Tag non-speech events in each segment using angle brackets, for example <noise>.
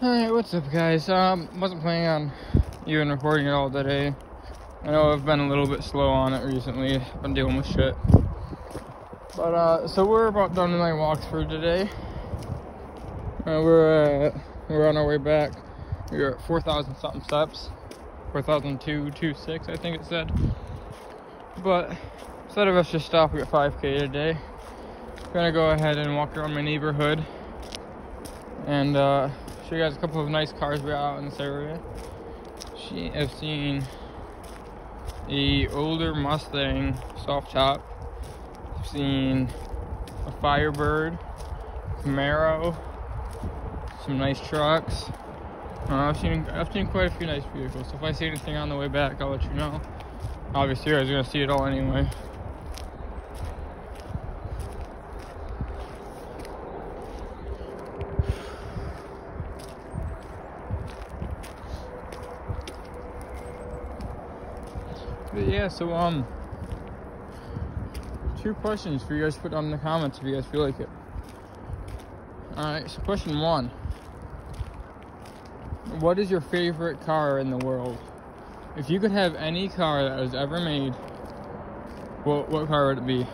Alright, what's up guys? Um, wasn't planning on even recording it all today. I know I've been a little bit slow on it recently. Been dealing with shit. But, uh, so we're about done with my walks for today. Uh, we're, uh, we're on our way back. We're at 4,000 something steps. 4,226, I think it said. But, instead of us just stopping at 5k today, I'm gonna go ahead and walk around my neighborhood and uh, show you guys a couple of nice cars we out in this area. She, I've seen a older Mustang soft top. I've seen a Firebird, Camaro, some nice trucks. Uh, I've seen I've seen quite a few nice vehicles. So if I see anything on the way back, I'll let you know. Obviously, you guys are gonna see it all anyway. But yeah, so um, two questions for you guys put in the comments if you guys feel like it. All right, so question one: What is your favorite car in the world? If you could have any car that was ever made, what what car would it be?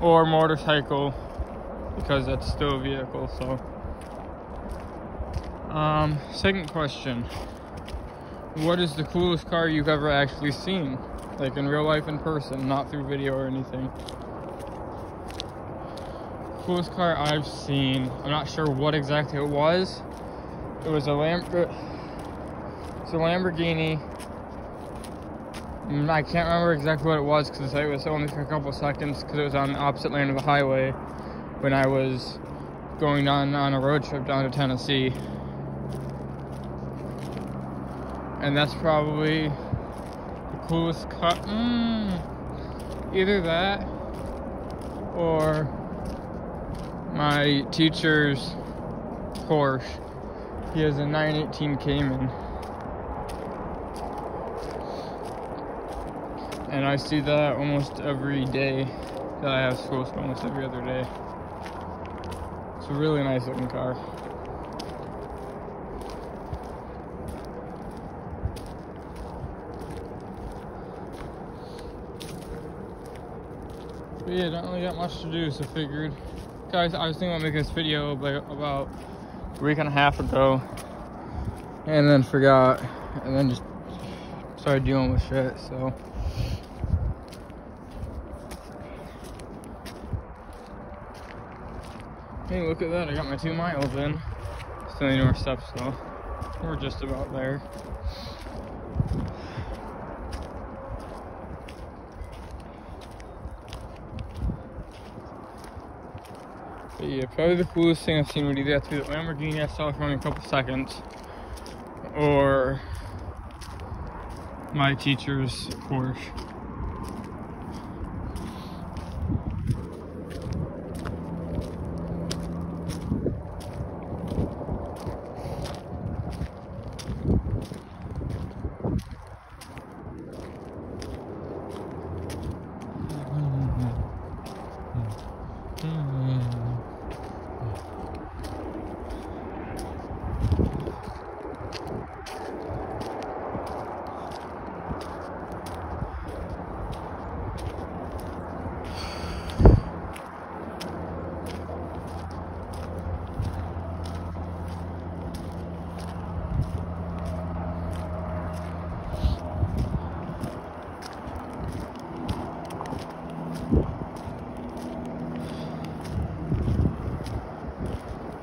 Or motorcycle, because that's still a vehicle. So, um, second question what is the coolest car you've ever actually seen? Like in real life in person, not through video or anything. Coolest car I've seen, I'm not sure what exactly it was. It was a Lam it's a Lamborghini. Mm, I can't remember exactly what it was because it was only for a couple seconds because it was on the opposite lane of the highway when I was going on on a road trip down to Tennessee and that's probably the coolest cut. Mm, either that or my teacher's Porsche. He has a 918 Cayman. And I see that almost every day that I have school, almost every other day. It's a really nice looking car. But yeah, don't really got much to do, so figured. Guys, I was thinking about making this video about a week and a half ago, and then forgot, and then just started dealing with shit, so. Hey, look at that, I got my two miles in. Still need more steps though. We're just about there. Yeah, probably the coolest thing I've seen would either have to be the Lamborghini I saw for only a couple seconds, or my teacher's Porsche.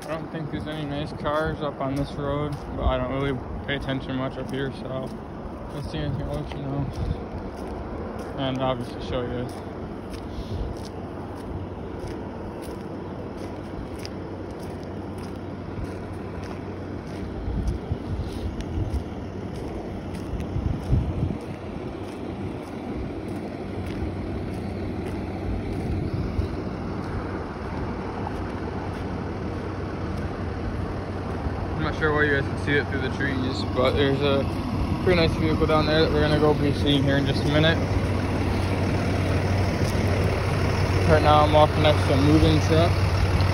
I don't think there's any nice cars up on this road, but I don't really pay attention much up here, so if I see anything, I'll let you know. And obviously show you not sure why you guys can see it through the trees, but there's a pretty nice vehicle down there that we're gonna go be seeing here in just a minute. Right now I'm walking next to a moving truck.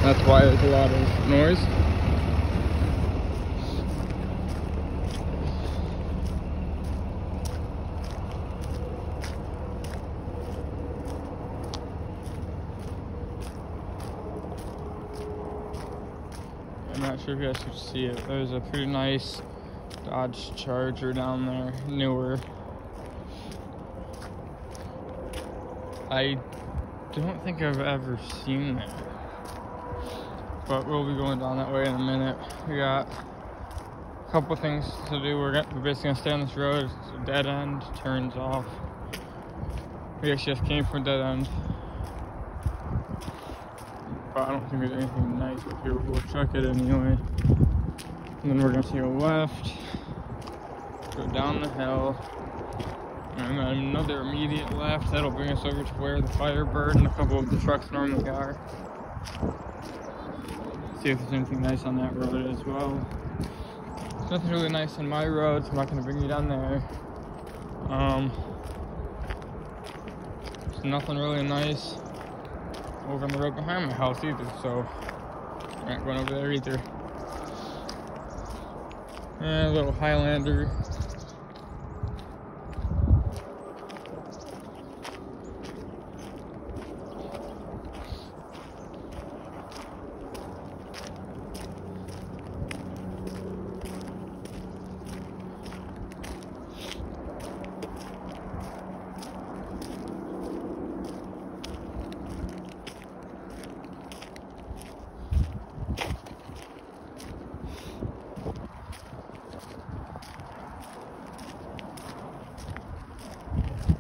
That's why there's a lot of noise. I'm not sure if you guys could see it. There's a pretty nice Dodge Charger down there, newer. I don't think I've ever seen that. But we'll be going down that way in a minute. We got a couple things to do. We're, we're basically gonna stay on this road. It's a dead end, turns off. We actually just came from dead end. But I don't think there's anything nice up here. We'll check it anyway. And then we're gonna take a left, go down the hill, and then another immediate left. That'll bring us over to where the Firebird and a couple of the trucks normally are. See if there's anything nice on that road as well. There's nothing really nice on my road, so I'm not gonna bring you down there. Um, there's nothing really nice over on the road behind my house either, so I'm not going over there either. And a little Highlander.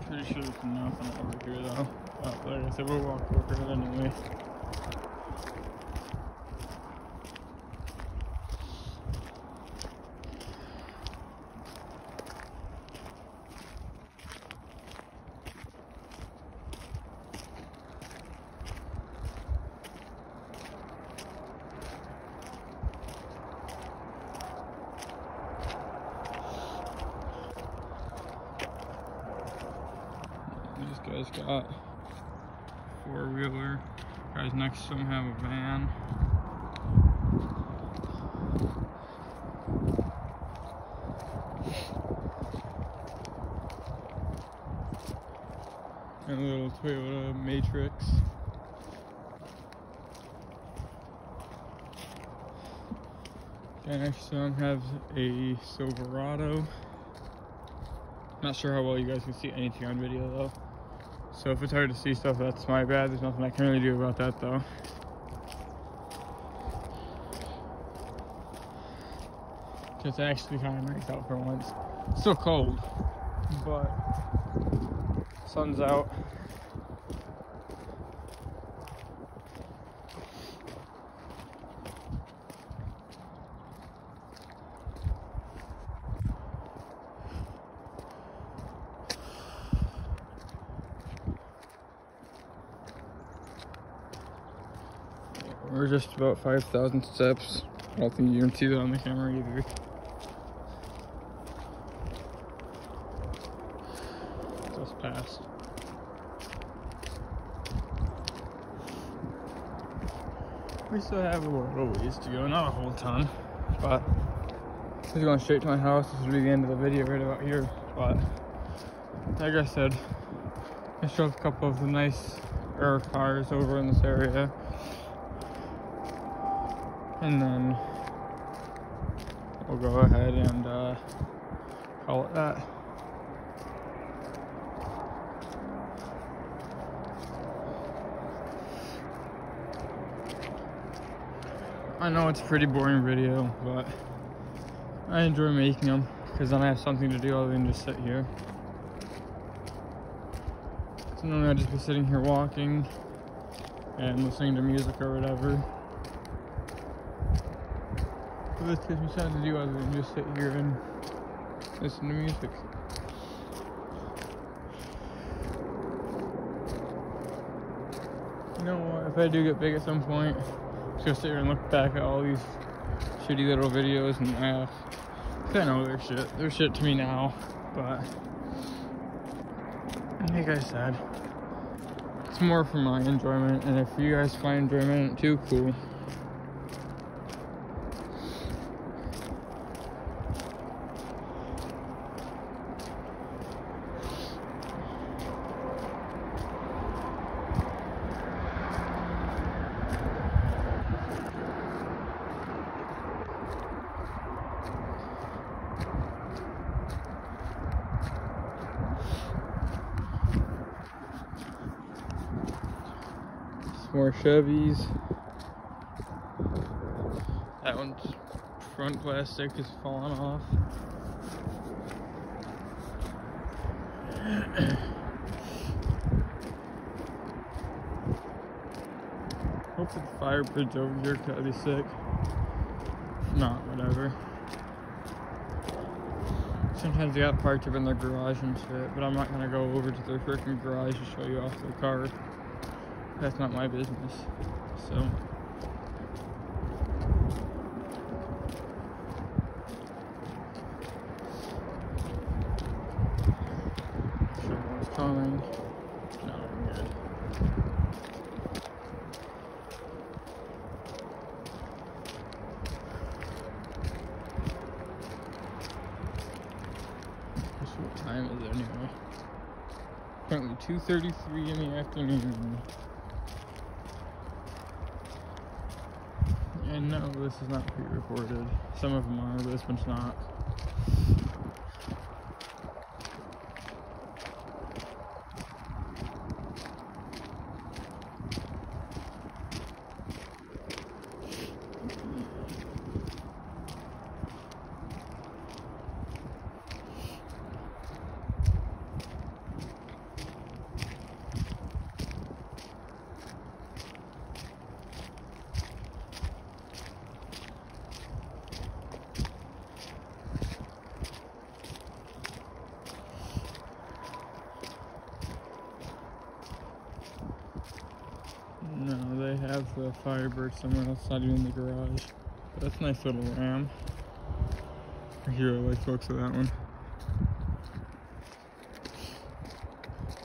Pretty sure there's nothing over here though. But like I said, we'll walk over it anyway. These guys got four wheeler. Guys next to them have a van. And a little Toyota Matrix. To them has a Silverado. Not sure how well you guys can see anything on video though. So if it's hard to see stuff, that's my bad. There's nothing I can really do about that though. It's actually kind of nice out for once. Still cold, but sun's out. We're just about 5,000 steps. I don't think you can see that on the camera either. Just passed. We still have a little ways to go, not a whole ton, but this is going straight to my house. This will be the end of the video right about here, but like I said, I showed a couple of the nice air cars over in this area. And then we'll go ahead and uh, call it that. I know it's a pretty boring video, but I enjoy making them because then I have something to do other than just sit here. So normally I'd just be sitting here walking and listening to music or whatever. But this gives me something to do other than just sit here and listen to music. You know what? If I do get big at some point, Gonna sit here and look back at all these shitty little videos and laugh. I know they're shit. They're shit to me now, but like I said, it's more for my enjoyment. And if you guys find enjoyment too, cool. More Chevys. That one's front plastic is falling off. <coughs> Hopefully the Firebird over here could be sick. If not, whatever. Sometimes they got parked up in their garage and shit, but I'm not gonna go over to their freaking garage to show you off their car. That's not my business. So. Someone's coming. No, I'm good. What time is it anyway? Currently 2.33 in the afternoon. And no, this is not pre-recorded. Some of them are, but this one's not. No, they have the Firebird somewhere else, not even in the garage. But that's a nice little ram. I hear like the looks of that one.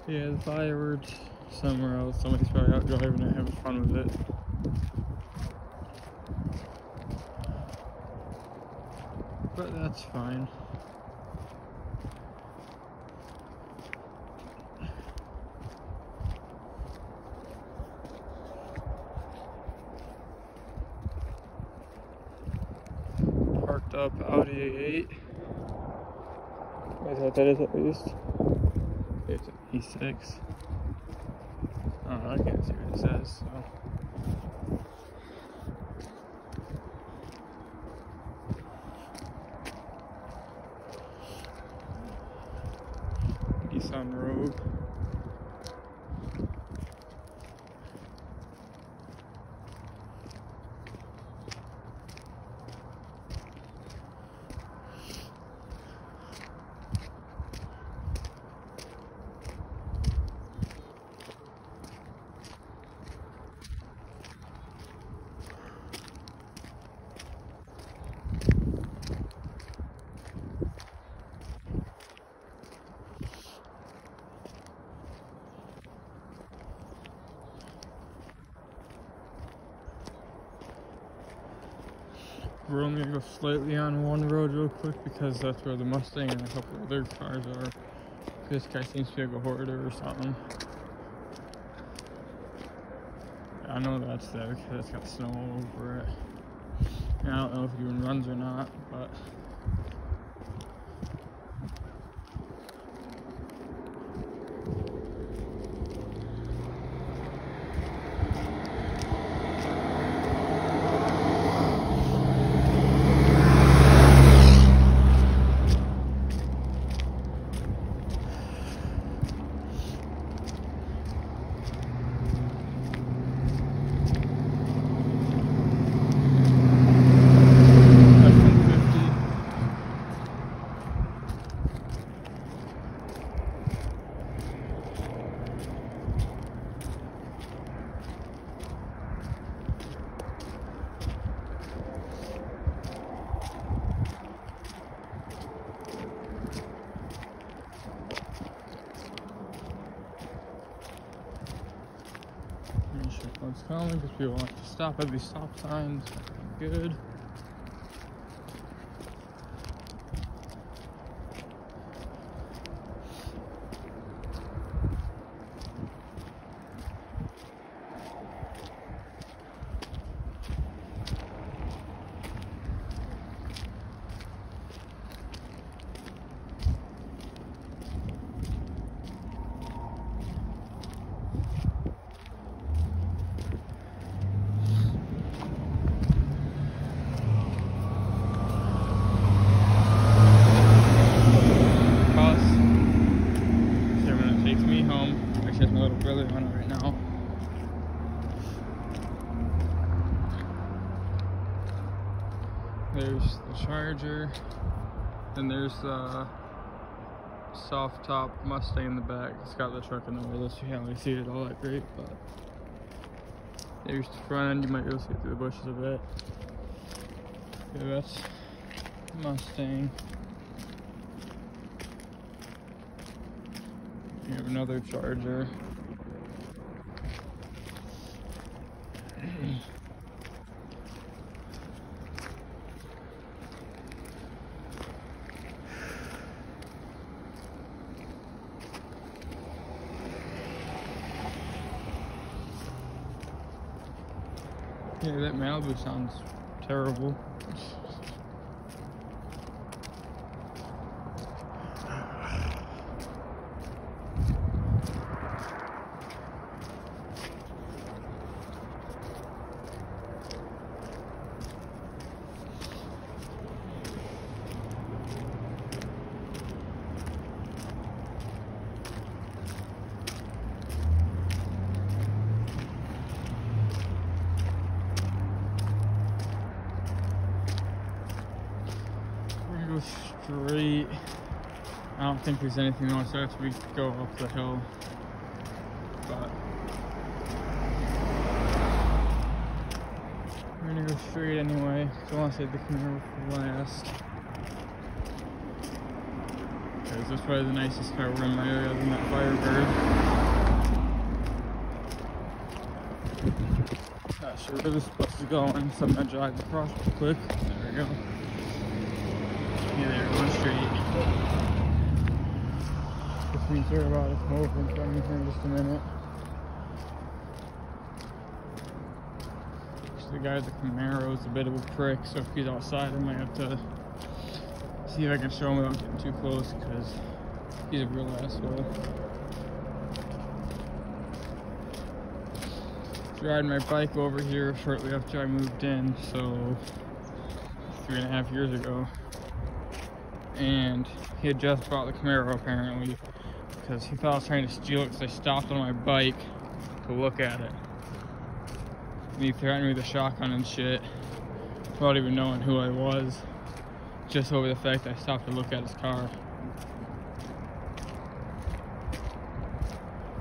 Yeah, the Firebird's somewhere else. Somebody's probably out driving it, having fun with it. But that's fine. Up Audi A8. Is what that is at least? It's an E6. Oh, I can't see what it says, so. Nissan Rogue. We're only gonna go slightly on one road real quick because that's where the Mustang and a couple other cars are. This guy seems to be like a hoarder or something. I know that's there because it's got snow all over it. And I don't know if it even runs or not, but F-150. Make sure one's coming because people like to stop at these stop signs. Good. Charger. Then there's the soft top Mustang in the back. It's got the truck in the middle, so you can't really see it all that great, but there's the front end. You might be able to see it through the bushes a bit. Okay, that's Mustang. You have another Charger. Yeah, that Malibu sounds terrible. Straight. I don't think there's anything else after we go up the hill. But we're gonna go straight anyway. So I want to save the Camaro for last. Because this is probably the nicest car we're in my area than that Firebird. Not sure where this bus is going, so I'm gonna drive across real quick. There we go. Yeah, there, one street. Sure about it come over in me here in just a minute. So the guy with the Camaro is a bit of a prick, so if he's outside, I might have to see if I can show him without getting too close, because he's a real asshole. riding my bike over here shortly after I moved in, so three and a half years ago and he had just bought the Camaro apparently because he thought I was trying to steal it because I stopped on my bike to look at it. And he threatened me with a shotgun and shit without even knowing who I was just over the fact I stopped to look at his car.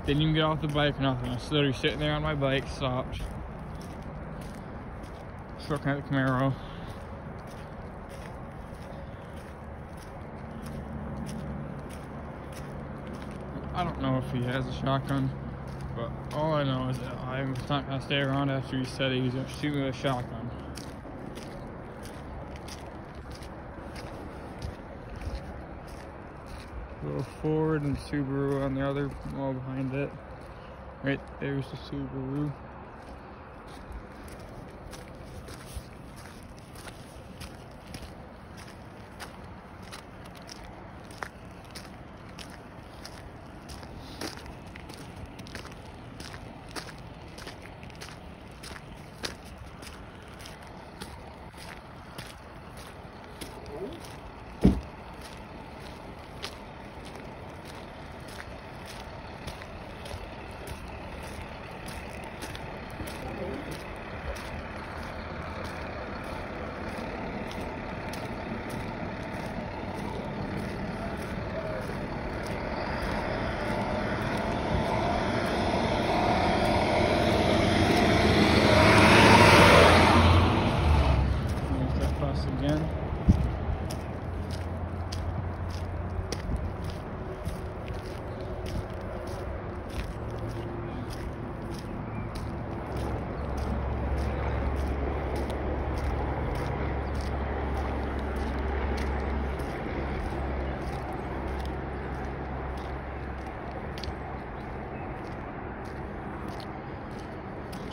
Didn't even get off the bike nothing. I was literally sitting there on my bike, stopped. Looking at the Camaro. I don't know if he has a shotgun, but all I know is that I'm not gonna stay around after he said he was gonna shoot me with a shotgun. Little Ford and Subaru on the other wall behind it. Right there's the Subaru.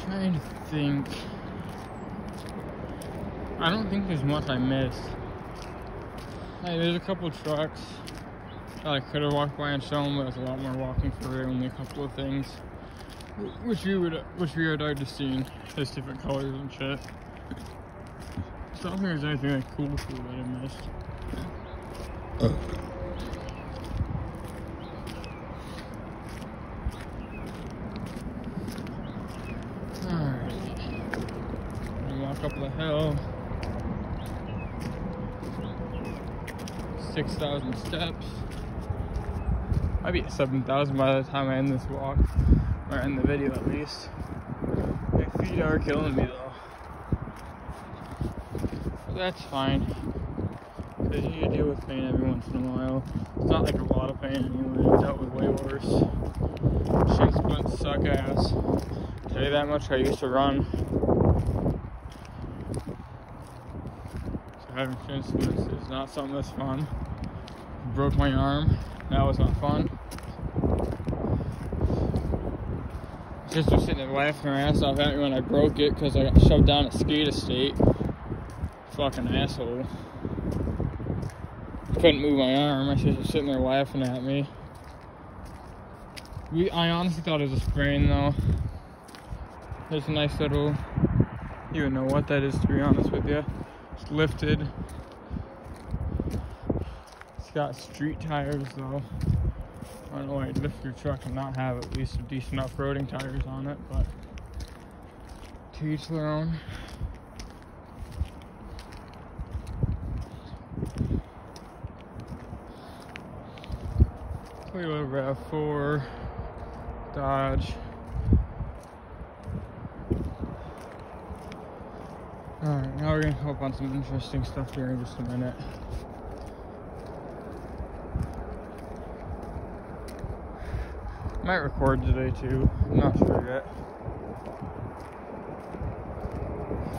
trying to think. I don't think there's much I missed. Hey, there's a couple trucks I could have walked by and shown, but there's a lot more walking for only a couple of things. Which you would, which we would just seen. There's different colors and shit. So I don't think there's anything like cool cool that I missed. Uh. walk up the hill. 6,000 steps. Might be 7,000 by the time I end this walk, or end the video at least. My feet are killing me though. But that's fine. Because you deal with pain every once in a while. It's not like a lot of pain anyway. I've dealt with way worse. Shin splints suck ass. Tell you that much, I used to run. So having shin splints is not something that's fun. Broke my arm. That was not fun. Sister sitting there laughing her ass off at me when I broke it because I got shoved down at skate estate. Fucking asshole. Couldn't move my arm. My sister sitting there laughing at me. We, I honestly thought it was a sprain though. There's a nice little, you don't know what that is to be honest with you. It's lifted. Got street tires though. I don't know why you'd lift your truck and not have at least decent off-roading tires on it, but to each their own. Toyota RAV4, Dodge. Alright, now we're gonna come up on some interesting stuff here in just a minute. Might record today too. I'm not sure yet.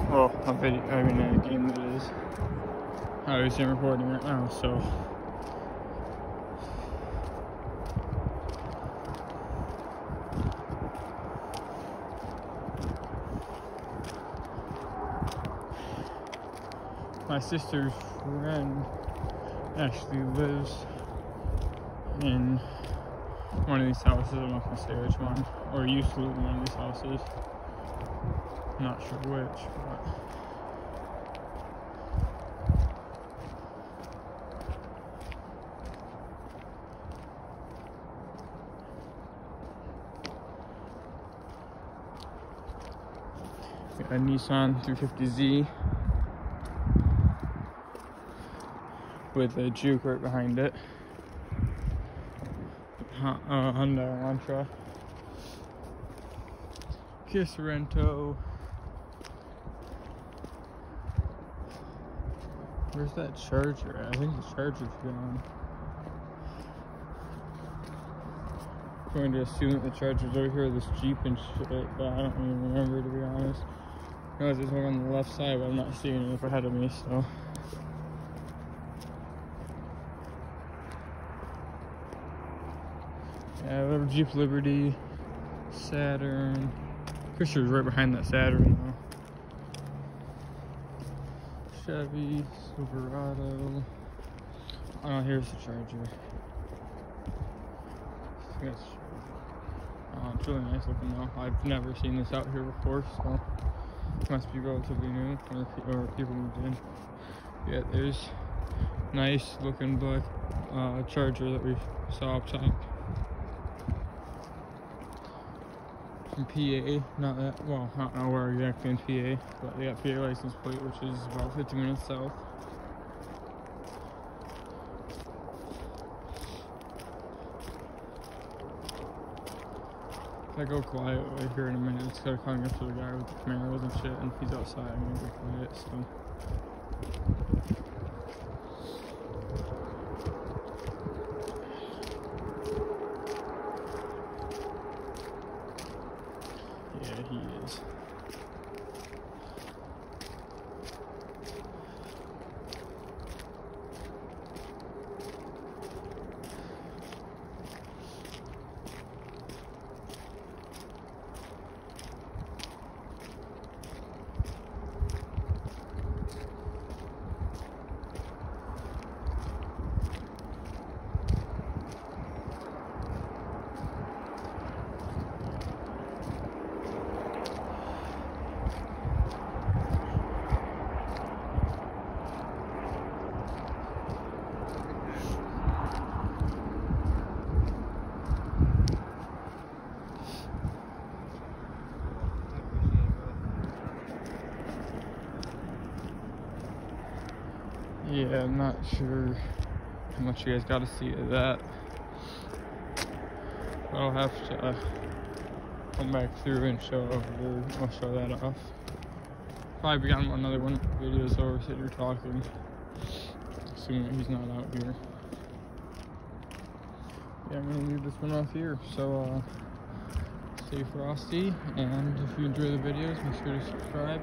Well, a video, I mean a game that is. Obviously I'm recording right now, so. My sister's friend actually lives in one of these houses. I'm not gonna say which one, or used to live in one of these houses. I'm not sure which, but. A Nissan 350Z with a Juke right behind it uh, Hyundai Elantra. Kia Sorento. Where's that charger? I think the charger's gone. I'm going to assume that the charger's over here this Jeep and shit, but I don't even remember to be honest. I know there's one on the left side, but I'm not seeing it up ahead of me, so. Yeah, little Jeep Liberty, Saturn. Christopher's right behind that Saturn though. Chevy, Silverado. Oh, here's the Charger. Oh, it's really nice looking though. I've never seen this out here before, so it must be relatively new, or, or people moved in. Yeah, there's nice looking black uh, Charger that we saw up top. From PA, not that, well, I don't know where exactly in PA, but they got PA license plate, which is about 50 minutes south. If I go quiet right here in a minute, it's gotta come up to the guy with the Camaros and shit, and if he's outside, I'm gonna be quiet, so. Yeah, I'm not sure how much you guys got to see of that. I'll have to uh, come back through and show over. I'll show that off. Probably be on another one of the videos over here talking. Assuming he's not out here. Yeah, I'm gonna leave this one off here. So uh, stay frosty, and if you enjoy the videos, make sure to subscribe.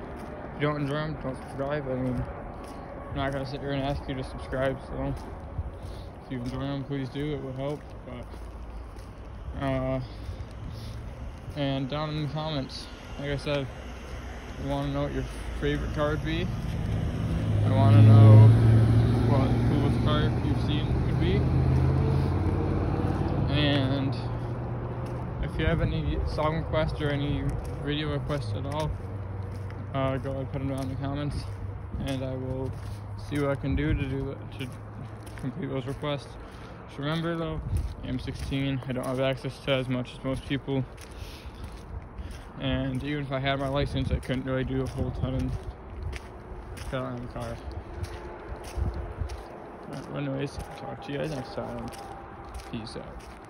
If you don't enjoy them, don't subscribe. I mean, I'm not gonna sit here and ask you to subscribe. So if you enjoy them, please do. It would help. But uh, and down in the comments, like I said, I want to know what your favorite car would be. I want to know what the coolest car you've seen would be. And if you have any song requests or any video requests at all, uh, go ahead and put them down in the comments, and I will see what I can do to do to complete those requests. Just remember though, I'm 16. I don't have access to as much as most people and even if I had my license, I couldn't really do a full ton because I car. Right, anyways, talk to you guys next time. Peace out.